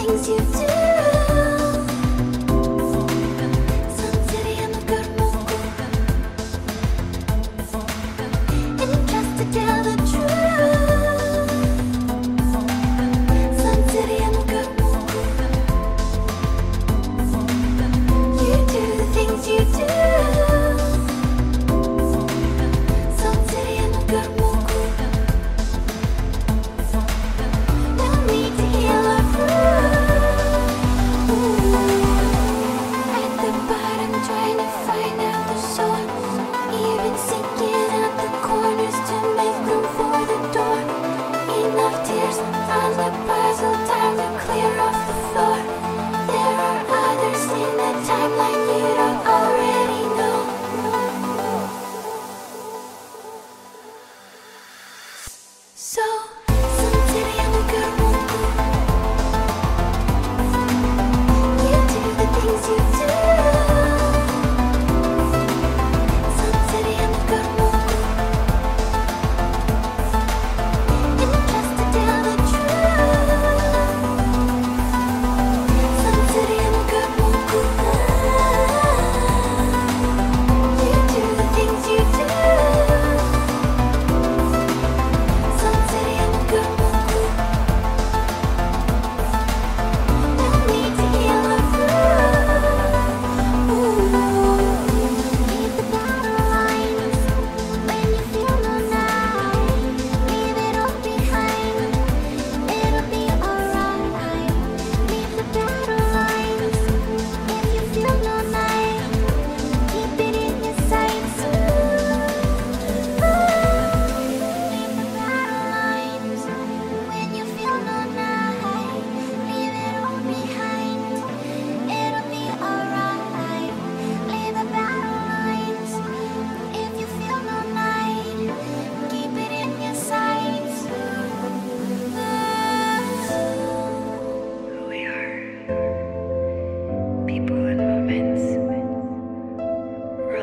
things you've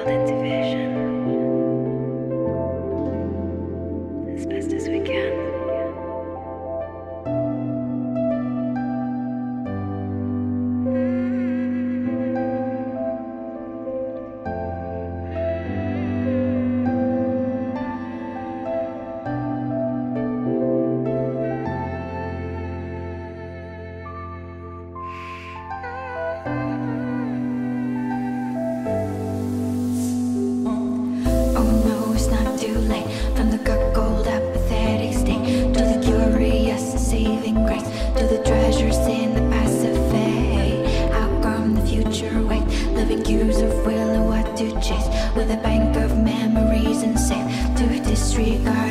Garden. disregard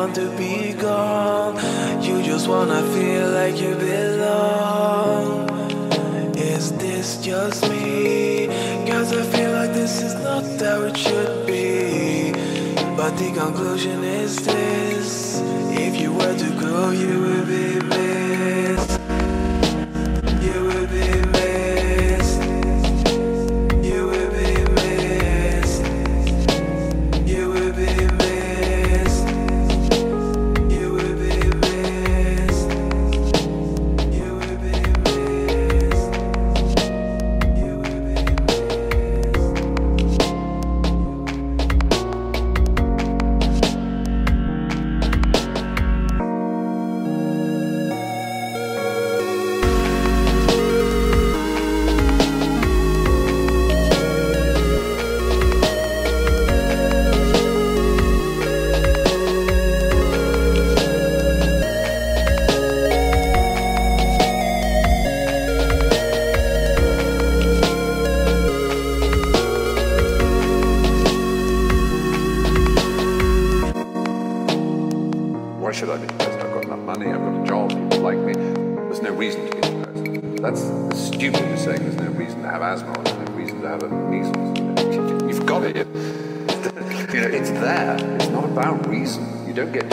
want to be gone. You just wanna feel like you belong. Is this just me? Cause I feel like this is not how it should be. But the conclusion is this if you were to go, you would be.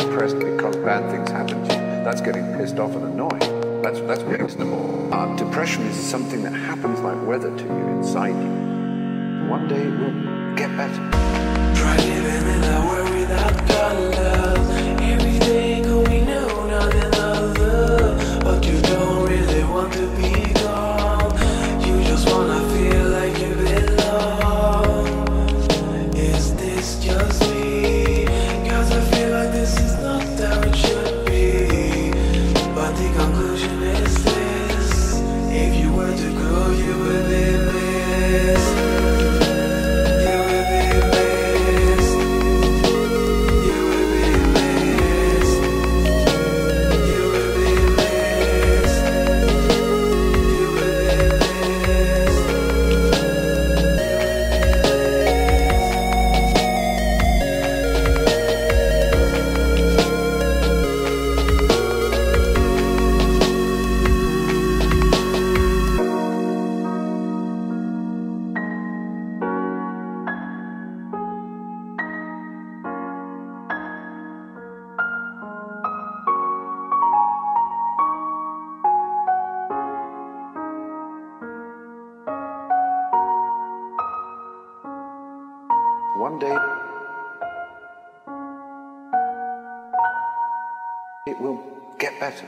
depressed because bad things happen to you. That's getting pissed off and annoyed. That's, that's reasonable. Uh, um, depression is something that happens like weather to you, inside you. One day it will get better. Try living in a world without love. Everything we know, nothing other. But you don't really want to be. one day it will get better.